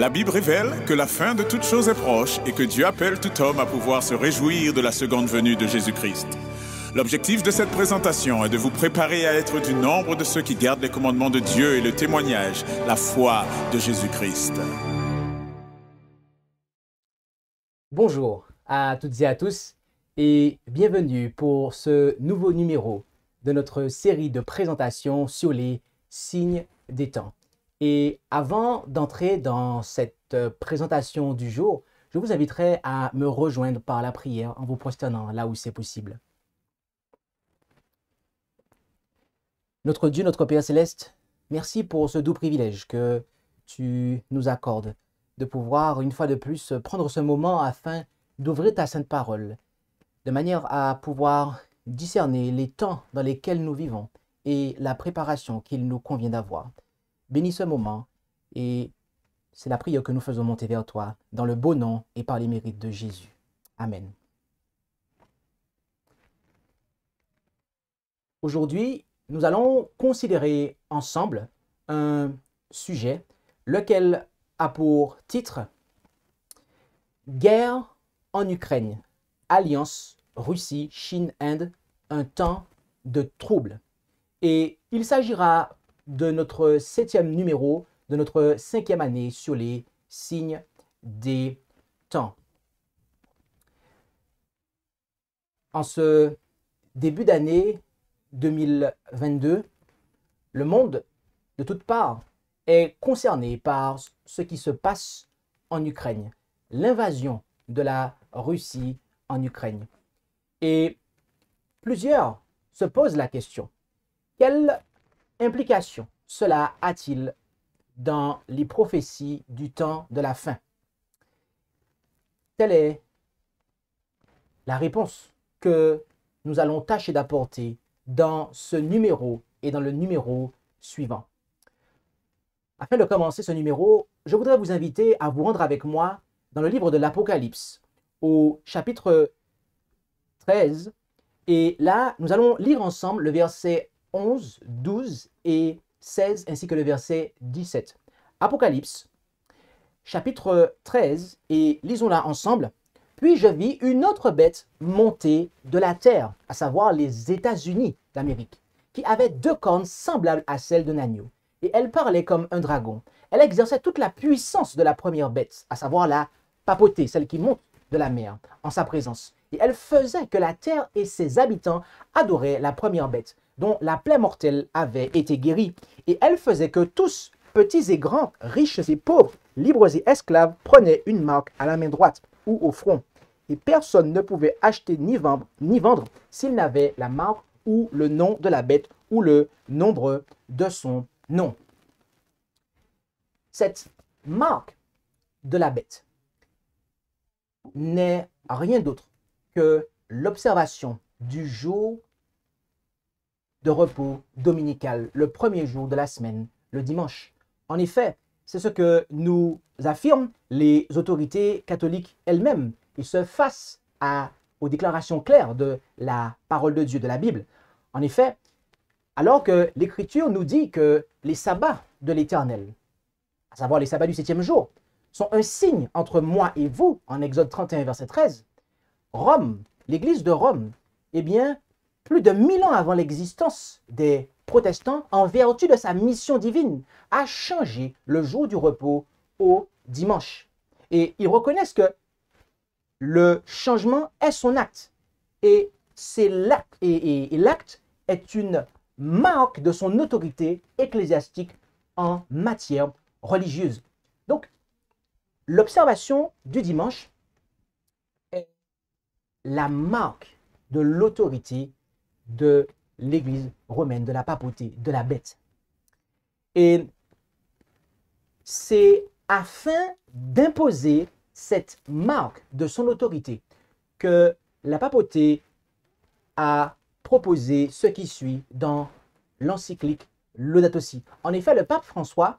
La Bible révèle que la fin de toute chose est proche et que Dieu appelle tout homme à pouvoir se réjouir de la seconde venue de Jésus-Christ. L'objectif de cette présentation est de vous préparer à être du nombre de ceux qui gardent les commandements de Dieu et le témoignage, la foi de Jésus-Christ. Bonjour à toutes et à tous et bienvenue pour ce nouveau numéro de notre série de présentations sur les signes des temps. Et avant d'entrer dans cette présentation du jour, je vous inviterai à me rejoindre par la prière en vous prosternant là où c'est possible. Notre Dieu, notre Père céleste, merci pour ce doux privilège que tu nous accordes de pouvoir une fois de plus prendre ce moment afin d'ouvrir ta sainte parole, de manière à pouvoir discerner les temps dans lesquels nous vivons et la préparation qu'il nous convient d'avoir. Bénis ce moment et c'est la prière que nous faisons monter vers toi dans le beau nom et par les mérites de Jésus. Amen. Aujourd'hui, nous allons considérer ensemble un sujet lequel a pour titre Guerre en Ukraine, alliance Russie, Chine, Inde, un temps de trouble. Et il s'agira de notre septième numéro de notre cinquième année sur les signes des temps. En ce début d'année 2022, le monde, de toutes parts, est concerné par ce qui se passe en Ukraine, l'invasion de la Russie en Ukraine. Et plusieurs se posent la question, quelle implication cela a-t-il dans les prophéties du temps de la fin? Telle est la réponse que nous allons tâcher d'apporter dans ce numéro et dans le numéro suivant. Afin de commencer ce numéro, je voudrais vous inviter à vous rendre avec moi dans le livre de l'Apocalypse, au chapitre 13. Et là, nous allons lire ensemble le verset 11, 12 et 16, ainsi que le verset 17. Apocalypse, chapitre 13, et lisons-la ensemble. Puis je vis une autre bête monter de la terre, à savoir les États-Unis d'Amérique, qui avait deux cornes semblables à celles d'un agneau. Et elle parlait comme un dragon. Elle exerçait toute la puissance de la première bête, à savoir la papauté, celle qui monte de la mer, en sa présence. Et elle faisait que la terre et ses habitants adoraient la première bête, dont la plaie mortelle avait été guérie. Et elle faisait que tous, petits et grands, riches et pauvres, libres et esclaves, prenaient une marque à la main droite ou au front et personne ne pouvait acheter ni vendre, ni vendre s'il n'avait la marque ou le nom de la bête ou le nombre de son nom. Cette marque de la bête n'est rien d'autre que l'observation du jour de repos dominical, le premier jour de la semaine, le dimanche. En effet, c'est ce que nous affirment les autorités catholiques elles-mêmes ils se fassent à, aux déclarations claires de la parole de Dieu, de la Bible. En effet, alors que l'Écriture nous dit que les sabbats de l'Éternel, à savoir les sabbats du septième jour, sont un signe entre moi et vous, en Exode 31, verset 13, Rome, l'Église de Rome, eh bien, plus de mille ans avant l'existence des protestants, en vertu de sa mission divine, a changé le jour du repos au dimanche. Et ils reconnaissent que le changement est son acte. Et l'acte, et, l'acte est une marque de son autorité ecclésiastique en matière religieuse. Donc, l'observation du dimanche la marque de l'autorité de l'Église romaine, de la papauté, de la bête. Et c'est afin d'imposer cette marque de son autorité que la papauté a proposé ce qui suit dans l'encyclique Laudato Si. En effet, le pape François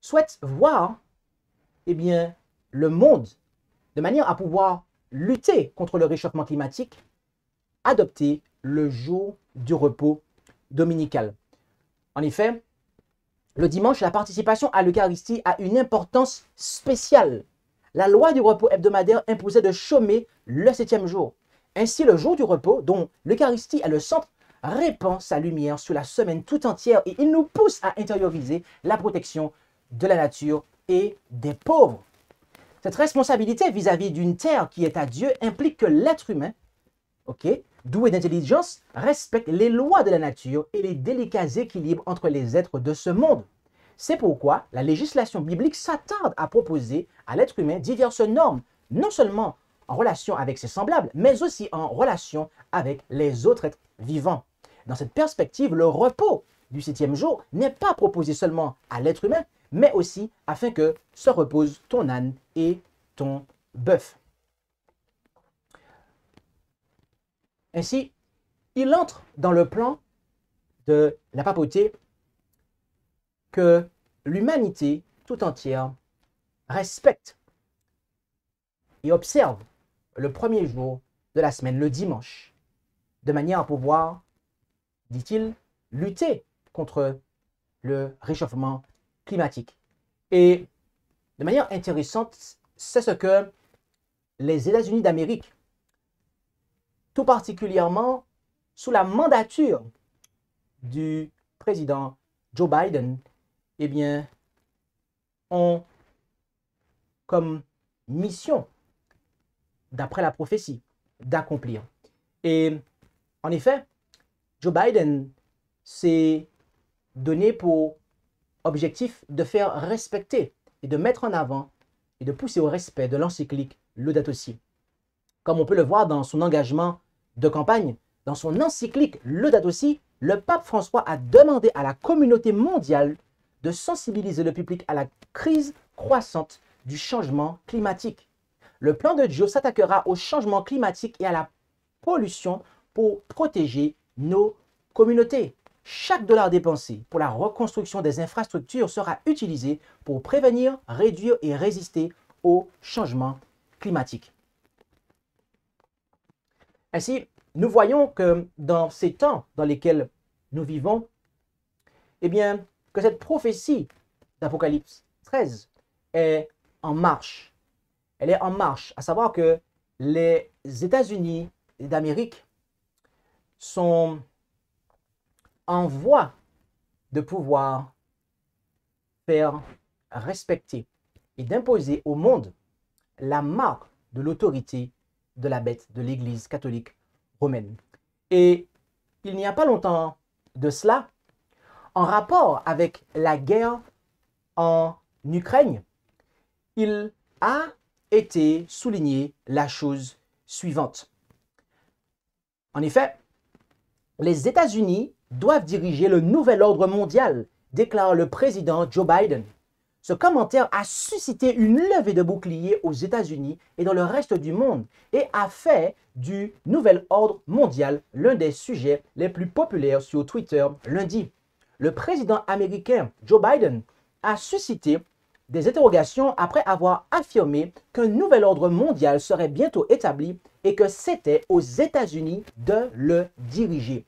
souhaite voir eh bien, le monde de manière à pouvoir lutter contre le réchauffement climatique, adopter le jour du repos dominical. En effet, le dimanche, la participation à l'Eucharistie a une importance spéciale. La loi du repos hebdomadaire imposait de chômer le septième jour. Ainsi, le jour du repos, dont l'Eucharistie est le centre, répand sa lumière sur la semaine tout entière et il nous pousse à intérioriser la protection de la nature et des pauvres. Cette responsabilité vis-à-vis d'une terre qui est à Dieu implique que l'être humain, ok, doué d'intelligence, respecte les lois de la nature et les délicats équilibres entre les êtres de ce monde. C'est pourquoi la législation biblique s'attarde à proposer à l'être humain diverses normes, non seulement en relation avec ses semblables, mais aussi en relation avec les autres êtres vivants. Dans cette perspective, le repos du septième jour n'est pas proposé seulement à l'être humain, mais aussi afin que se repose ton âne et ton bœuf. Ainsi, il entre dans le plan de la papauté que l'humanité tout entière respecte et observe le premier jour de la semaine, le dimanche, de manière à pouvoir, dit-il, lutter contre le réchauffement climatique. Et de manière intéressante, c'est ce que les États-Unis d'Amérique, tout particulièrement sous la mandature du président Joe Biden, eh ont comme mission, d'après la prophétie, d'accomplir. Et en effet, Joe Biden s'est donné pour objectif de faire respecter et de mettre en avant et de pousser au respect de l'encyclique Laudato Si. Comme on peut le voir dans son engagement de campagne, dans son encyclique Laudato Si, le pape François a demandé à la communauté mondiale de sensibiliser le public à la crise croissante du changement climatique. Le plan de Dieu s'attaquera au changement climatique et à la pollution pour protéger nos communautés. Chaque dollar dépensé pour la reconstruction des infrastructures sera utilisé pour prévenir, réduire et résister au changement climatique. Ainsi, nous voyons que dans ces temps dans lesquels nous vivons, eh bien, que cette prophétie d'Apocalypse 13 est en marche. Elle est en marche, à savoir que les États-Unis d'Amérique sont en voie de pouvoir faire respecter et d'imposer au monde la marque de l'autorité de la bête de l'Église catholique romaine. Et il n'y a pas longtemps de cela, en rapport avec la guerre en Ukraine, il a été souligné la chose suivante. En effet, les États-Unis doivent diriger le nouvel ordre mondial, déclare le président Joe Biden. Ce commentaire a suscité une levée de boucliers aux États-Unis et dans le reste du monde et a fait du nouvel ordre mondial l'un des sujets les plus populaires sur Twitter lundi. Le président américain Joe Biden a suscité des interrogations après avoir affirmé qu'un nouvel ordre mondial serait bientôt établi et que c'était aux États-Unis de le diriger.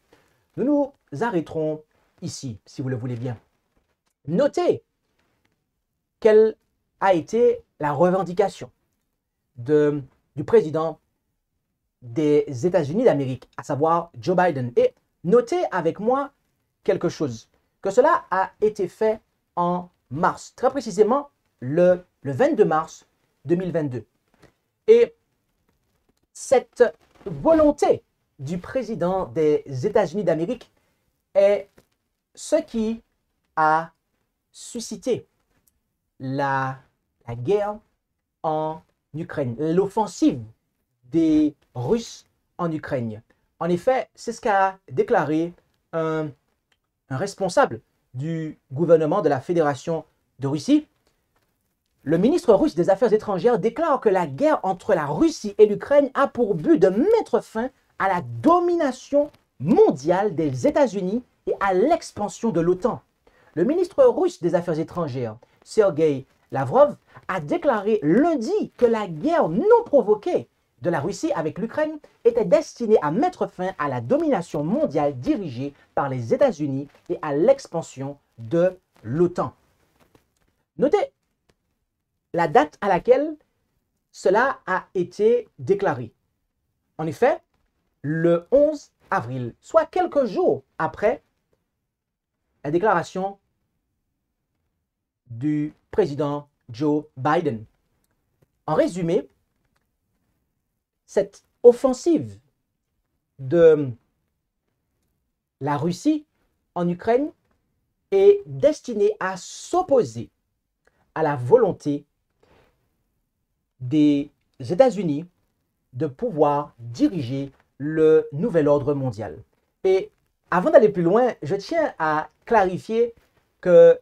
Nous nous arrêterons ici, si vous le voulez bien. Notez quelle a été la revendication du président des États-Unis d'Amérique, à savoir Joe Biden. Et notez avec moi quelque chose, que cela a été fait en mars, très précisément le, le 22 mars 2022. Et cette volonté du président des États-Unis d'Amérique est ce qui a suscité la, guerre en Ukraine, l'offensive des Russes en Ukraine. En effet, c'est ce qu'a déclaré un, responsable du gouvernement de la Fédération de Russie. Le ministre russe des Affaires étrangères déclare que la guerre entre la Russie et l'Ukraine a pour but de mettre fin à la domination mondiale des États-Unis et à l'expansion de l'OTAN. Le ministre russe des Affaires étrangères, Sergei Lavrov, a déclaré lundi que la guerre non provoquée de la Russie avec l'Ukraine était destinée à mettre fin à la domination mondiale dirigée par les États-Unis et à l'expansion de l'OTAN. Notez la date à laquelle cela a été déclaré. En effet, le 11 avril, soit quelques jours après la déclaration du président Joe Biden. En résumé, cette offensive de la Russie en Ukraine est destinée à s'opposer à la volonté des États-Unis de pouvoir diriger le nouvel ordre mondial. Et avant d'aller plus loin, je tiens à clarifier que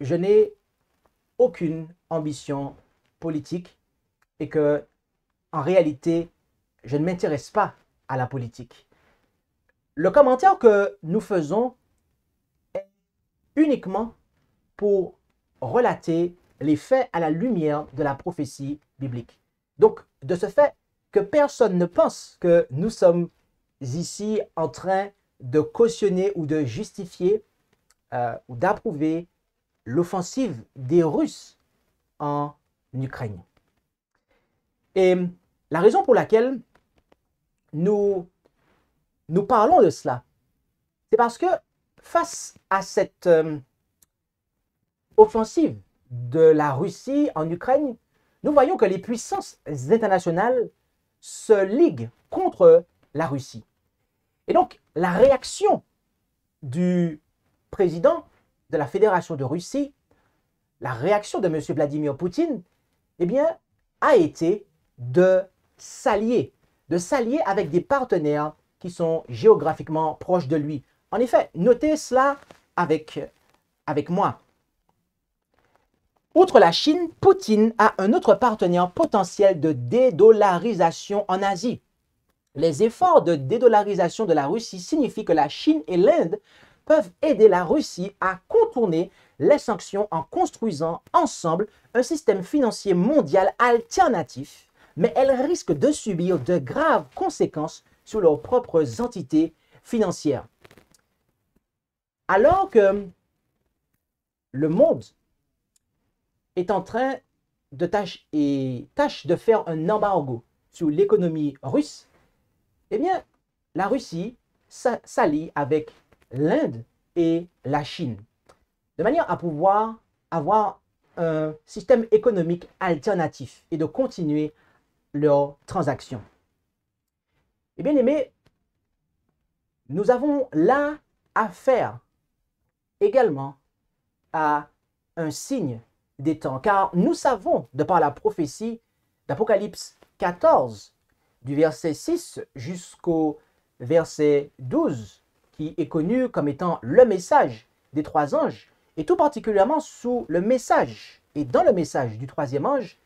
je n'ai aucune ambition politique et que, en réalité, je ne m'intéresse pas à la politique. Le commentaire que nous faisons est uniquement pour relater les faits à la lumière de la prophétie biblique. Donc, de ce fait, que personne ne pense que nous sommes ici en train de cautionner ou de justifier euh, ou d'approuver l'offensive des Russes en Ukraine. Et la raison pour laquelle nous, nous parlons de cela, c'est parce que face à cette euh, offensive de la Russie en Ukraine, nous voyons que les puissances internationales se liguent contre la Russie. Et donc, la réaction du président de la Fédération de Russie, la réaction de M. Vladimir Poutine, eh bien, a été de s'allier, de s'allier avec des partenaires qui sont géographiquement proches de lui. En effet, notez cela avec moi. Outre la Chine, Poutine a un autre partenaire potentiel de dédollarisation en Asie. Les efforts de dédollarisation de la Russie signifient que la Chine et l'Inde peuvent aider la Russie à contourner les sanctions en construisant ensemble un système financier mondial alternatif, mais elles risquent de subir de graves conséquences sur leurs propres entités financières. Alors que le monde est en train de tâche, et tâche de faire un embargo sur l'économie russe, eh bien, la Russie s'allie avec l'Inde et la Chine, de manière à pouvoir avoir un système économique alternatif et de continuer leurs transactions. Et bien aimé, nous avons là affaire également à un signe des temps. Car nous savons, de par la prophétie d'Apocalypse 14, du verset 6 jusqu'au verset 12, qui est connu comme étant le message des trois anges, et tout particulièrement sous le message, et dans le message du troisième ange,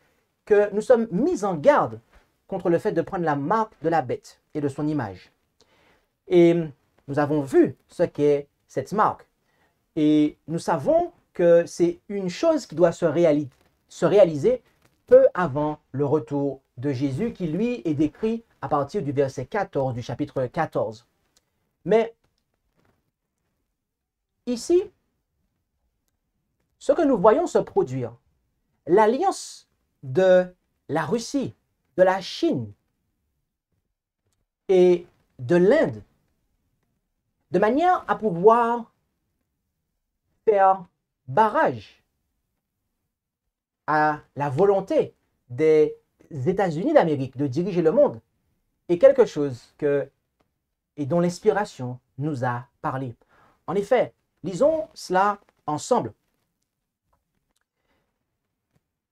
que nous sommes mis en garde contre le fait de prendre la marque de la bête et de son image. Et nous avons vu ce qu'est cette marque. Et nous savons que c'est une chose qui doit se, se réaliser peu avant le retour de Jésus, qui lui est décrit à partir du verset 14 du chapitre 14. Mais ici, ce que nous voyons se produire, l'alliance de la Russie, de la Chine et de l'Inde, de manière à pouvoir faire barrage à la volonté des États-Unis d'Amérique de diriger le monde est quelque chose que, et dont l'inspiration nous a parlé. En effet, lisons cela ensemble.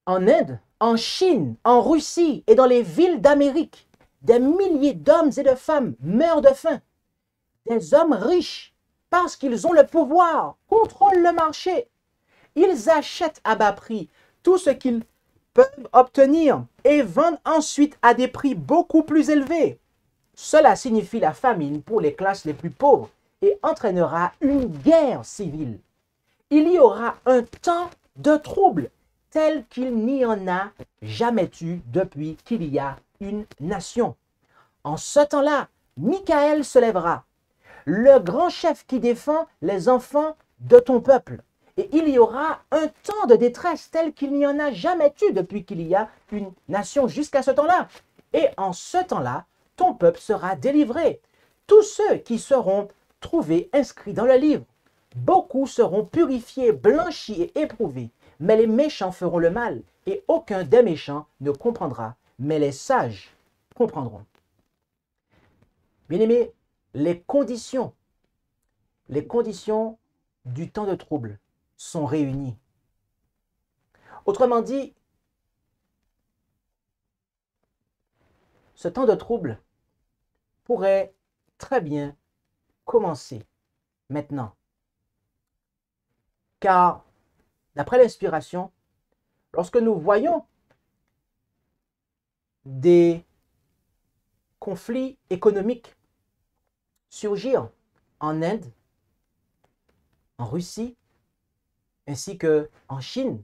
En Inde, en Chine, en Russie et dans les villes d'Amérique, des milliers d'hommes et de femmes meurent de faim. Des hommes riches, parce qu'ils ont le pouvoir, contrôlent le marché ils achètent à bas prix tout ce qu'ils peuvent obtenir et vendent ensuite à des prix beaucoup plus élevés. Cela signifie la famine pour les classes les plus pauvres et entraînera une guerre civile. Il y aura un temps de trouble tel qu'il n'y en a jamais eu depuis qu'il y a une nation. En ce temps-là, Michael se lèvera, le grand chef qui défend les enfants de ton peuple Et il y aura un temps de détresse tel qu'il n'y en a jamais eu depuis qu'il y a une nation jusqu'à ce temps-là. Et en ce temps-là, ton peuple sera délivré. Tous ceux qui seront trouvés inscrits dans le livre, beaucoup seront purifiés, blanchis et éprouvés. Mais les méchants feront le mal, et aucun des méchants ne comprendra, mais les sages comprendront. Bien-aimés, les conditions, les conditions du temps de trouble sont réunies. Autrement dit, ce temps de trouble pourrait très bien commencer maintenant. Car, d'après l'inspiration, lorsque nous voyons des conflits économiques surgir en Inde, en Russie, ainsi qu'en Chine,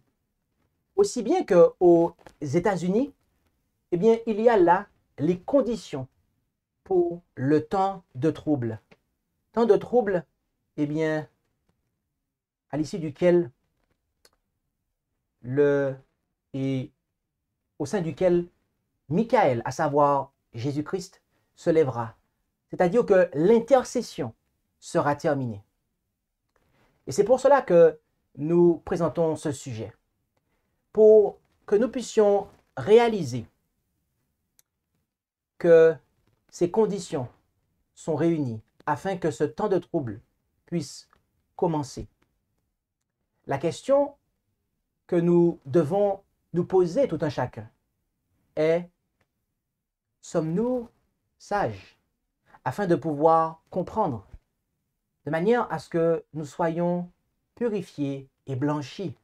aussi bien qu'aux États-Unis, eh bien, il y a là les conditions pour le temps de trouble. Temps de trouble, eh bien, à l'issue duquel le et au sein duquel Michael, à savoir Jésus-Christ, se lèvera. C'est-à-dire que l'intercession sera terminée. Et c'est pour cela que nous présentons ce sujet. Pour que nous puissions réaliser que ces conditions sont réunies afin que ce temps de trouble puisse commencer. La question que nous devons nous poser tout un chacun est, sommes-nous sages afin de pouvoir comprendre de manière à ce que nous soyons purifiés et blanchis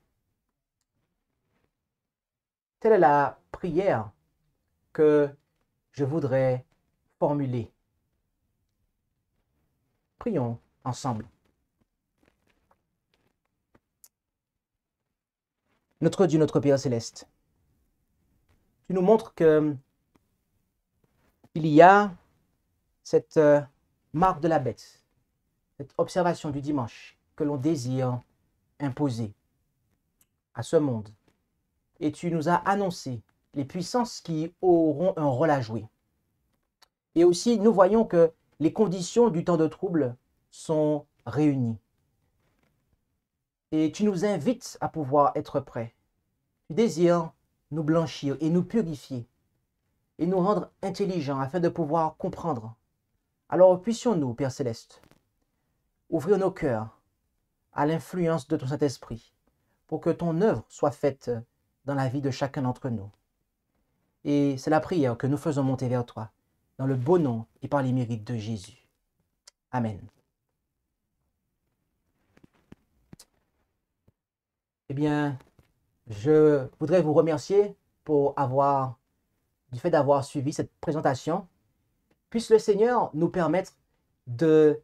Telle est la prière que je voudrais formuler. Prions ensemble. Notre Dieu, notre Père céleste, tu nous montres que il y a cette euh, marque de la bête, cette observation du dimanche que l'on désire imposer à ce monde. Et tu nous as annoncé les puissances qui auront un rôle à jouer. Et aussi, nous voyons que les conditions du temps de trouble sont réunies. Et tu nous invites à pouvoir être prêts. Tu désires nous blanchir et nous purifier et nous rendre intelligents afin de pouvoir comprendre. Alors puissions-nous, Père céleste, ouvrir nos cœurs à l'influence de ton Saint-Esprit pour que ton œuvre soit faite dans la vie de chacun d'entre nous. Et c'est la prière que nous faisons monter vers toi, dans le beau nom et par les mérites de Jésus. Amen. Eh bien, je voudrais vous remercier pour avoir, du fait d'avoir suivi cette présentation. Puisse le Seigneur nous permettre de,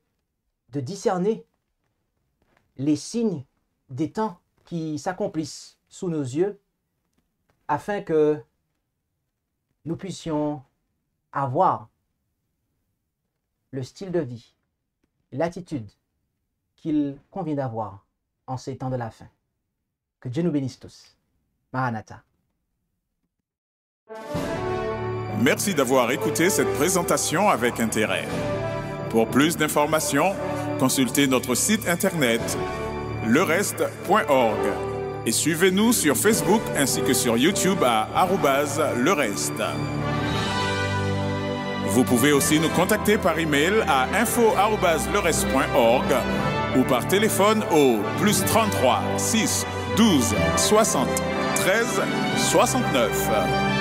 de discerner les signes des temps qui s'accomplissent sous nos yeux afin que nous puissions avoir le style de vie, l'attitude qu'il convient d'avoir en ces temps de la fin. Que Dieu nous bénisse tous. Maranatha. Merci d'avoir écouté cette présentation avec intérêt. Pour plus d'informations, consultez notre site internet lereste.org et suivez-nous sur Facebook ainsi que sur YouTube à @lereste. Vous pouvez aussi nous contacter par email à info@lereste.org ou par téléphone au plus 33 6 12 60 13 69.